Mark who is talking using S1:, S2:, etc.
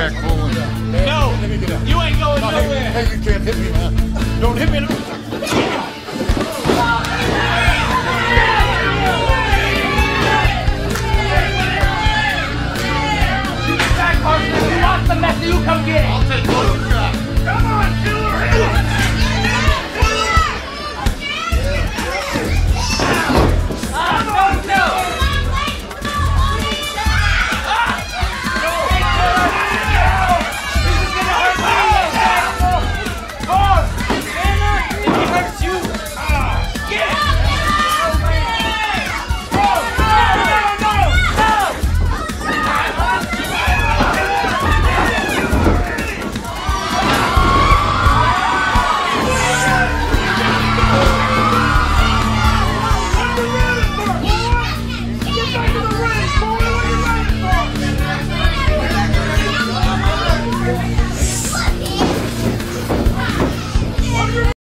S1: Jack